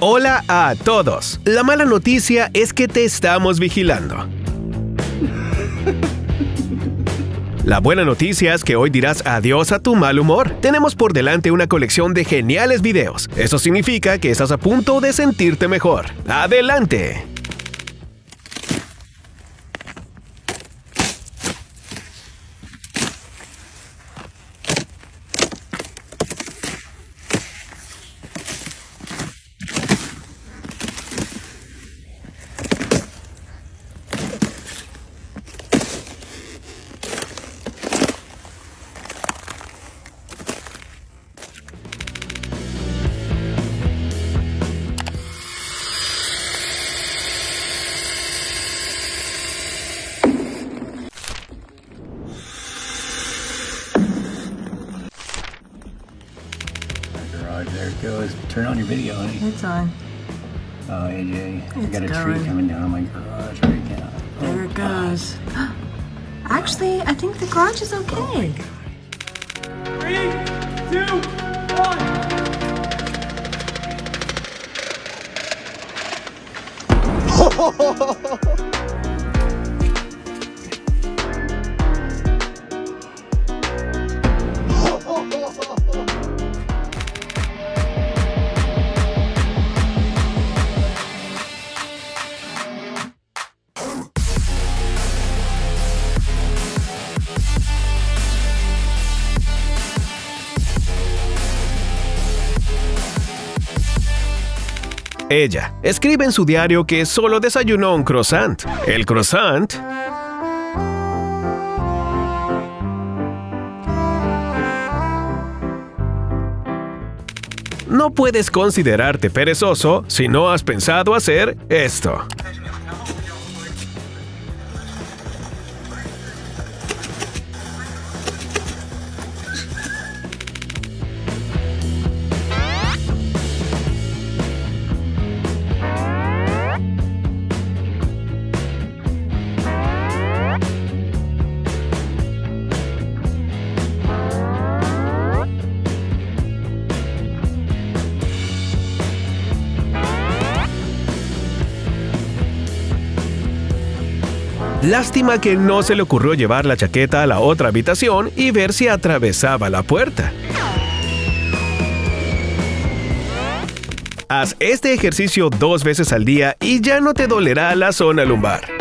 Hola a todos. La mala noticia es que te estamos vigilando. La buena noticia es que hoy dirás adiós a tu mal humor. Tenemos por delante una colección de geniales videos. Eso significa que estás a punto de sentirte mejor. ¡Adelante! Garage. There it goes. Turn on your video, honey. It's on. Uh, oh, AJ, I got a tree coming down on my garage right now. There it oh, goes. Actually, I think the garage is okay. Oh, Three, two, one. Ella escribe en su diario que solo desayunó un croissant. El croissant No puedes considerarte perezoso si no has pensado hacer esto. Lástima que no se le ocurrió llevar la chaqueta a la otra habitación y ver si atravesaba la puerta. Haz este ejercicio dos veces al día y ya no te dolerá la zona lumbar.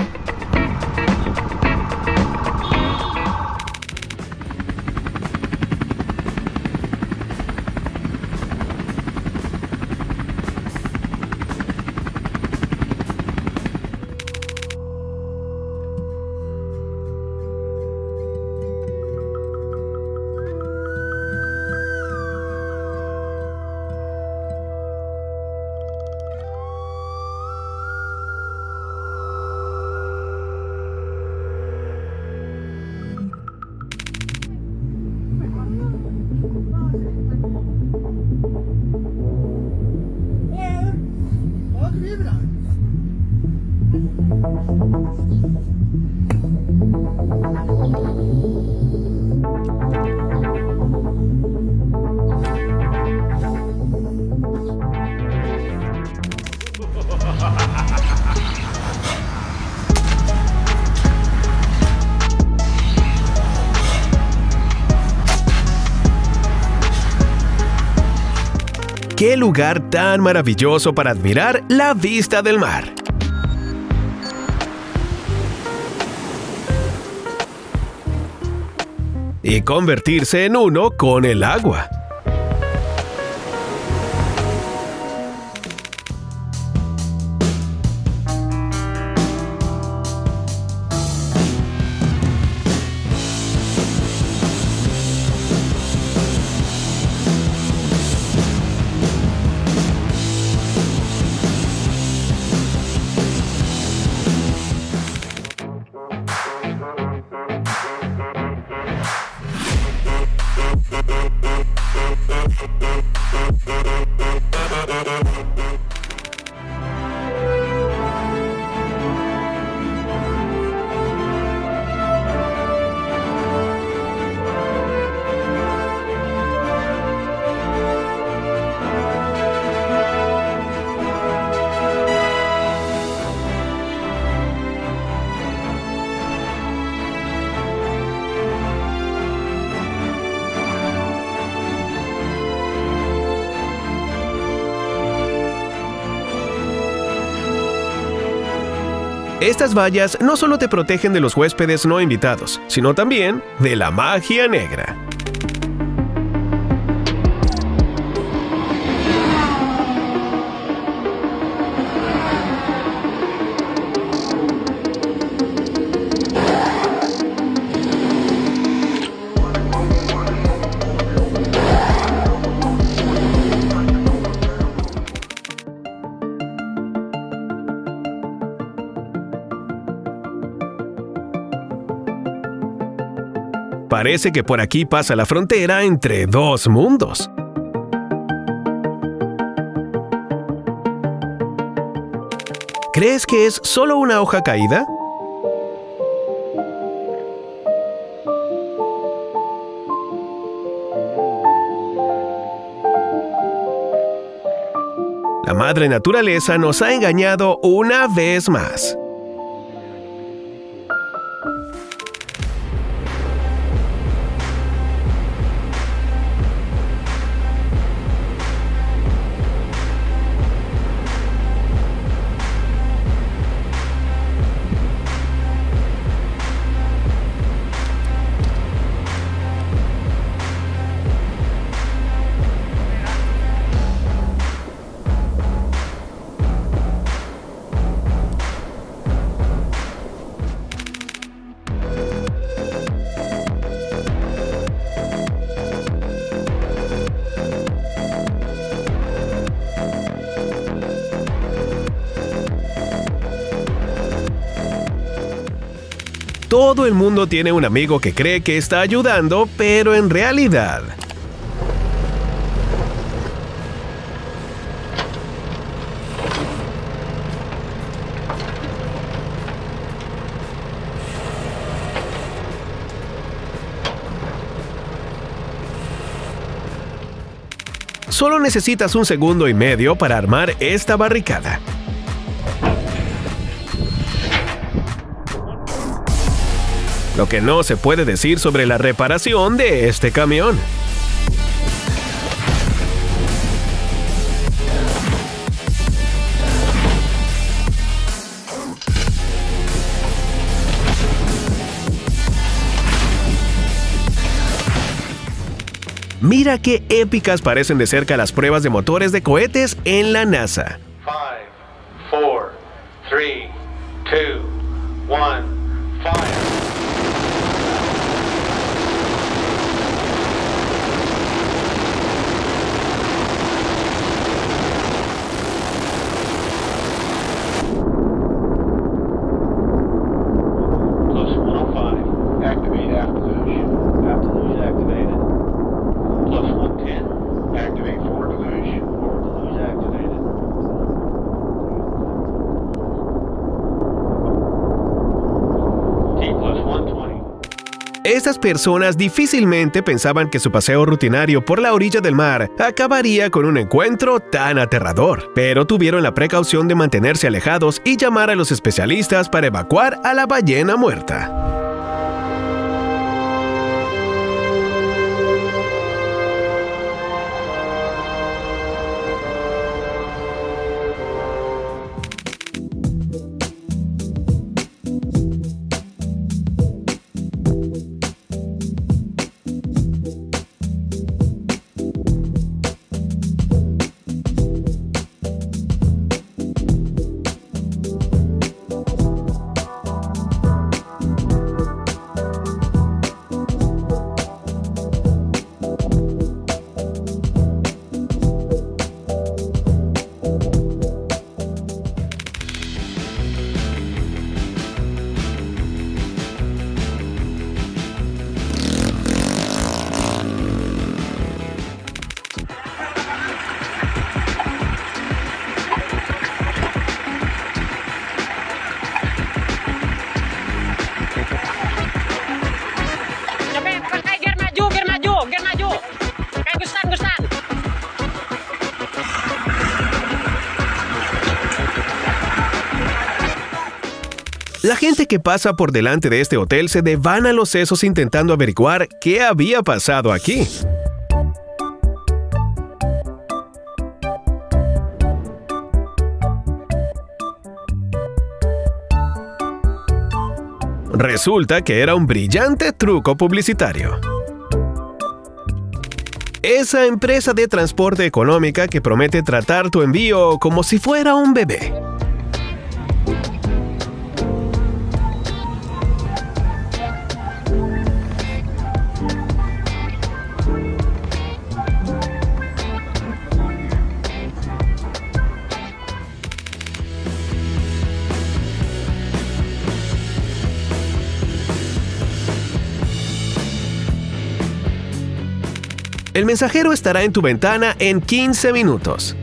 ¡Qué lugar tan maravilloso para admirar la vista del mar! Y convertirse en uno con el agua. Estas vallas no solo te protegen de los huéspedes no invitados, sino también de la magia negra. Parece que por aquí pasa la frontera entre dos mundos. ¿Crees que es solo una hoja caída? La madre naturaleza nos ha engañado una vez más. Todo el mundo tiene un amigo que cree que está ayudando, pero en realidad... Solo necesitas un segundo y medio para armar esta barricada. Lo que no se puede decir sobre la reparación de este camión. Mira qué épicas parecen de cerca las pruebas de motores de cohetes en la NASA. 5, 4, 3, 2, 1, Estas personas difícilmente pensaban que su paseo rutinario por la orilla del mar acabaría con un encuentro tan aterrador, pero tuvieron la precaución de mantenerse alejados y llamar a los especialistas para evacuar a la ballena muerta. La gente que pasa por delante de este hotel se devana los sesos intentando averiguar qué había pasado aquí. Resulta que era un brillante truco publicitario. Esa empresa de transporte económica que promete tratar tu envío como si fuera un bebé. El mensajero estará en tu ventana en 15 minutos.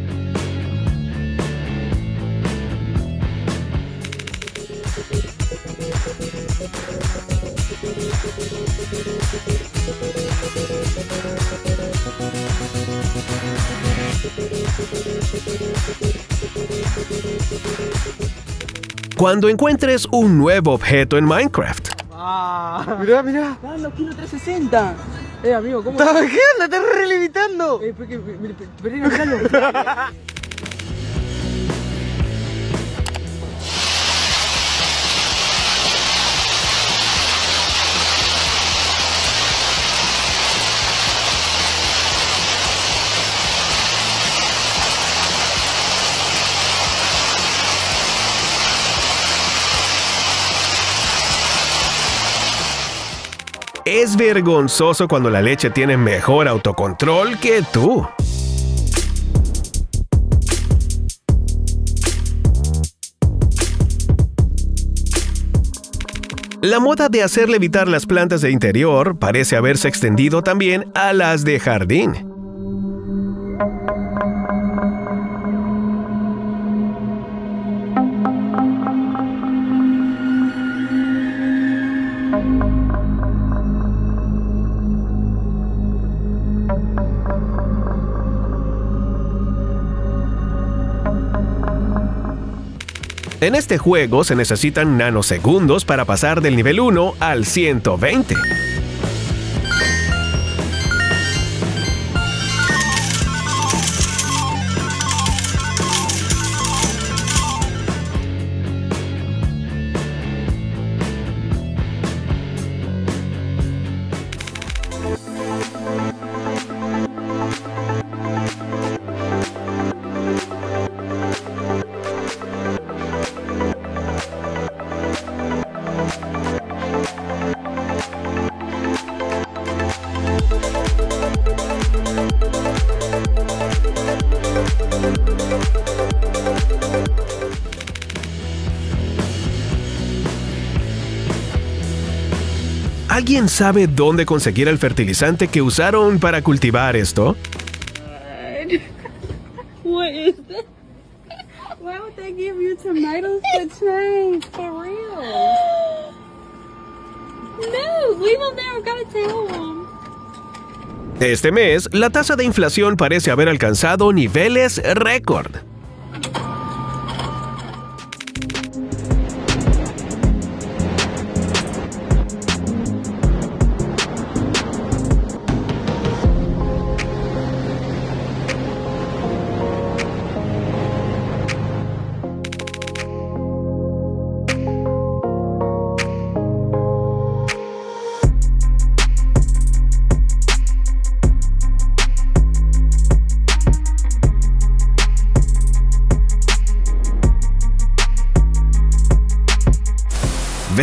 Cuando encuentres un nuevo objeto en Minecraft. Mirá. Dando kilo 360. Eh, amigo, ¿cómo? ¿Qué onda? Estás. Eh, perdí el calo. Es vergonzoso cuando la leche tiene mejor autocontrol que tú. La moda de hacer levitar las plantas de interior parece haberse extendido también a las de jardín. En este juego se necesitan nanosegundos para pasar del nivel 1 al 120. ¿Alguien sabe dónde conseguir el fertilizante que usaron para cultivar esto? Este mes, la tasa de inflación parece haber alcanzado niveles récord.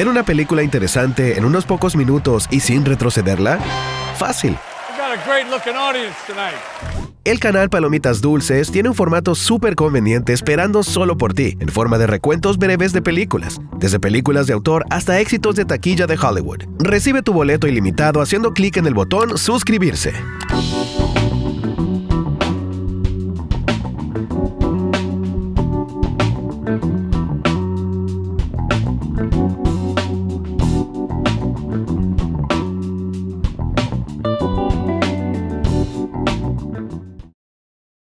¿Ver una película interesante en unos pocos minutos y sin retrocederla? Fácil. El canal Palomitas Dulces tiene un formato súper conveniente esperando solo por ti, en forma de recuentos breves de películas, desde películas de autor hasta éxitos de taquilla de Hollywood. Recibe tu boleto ilimitado haciendo clic en el botón suscribirse.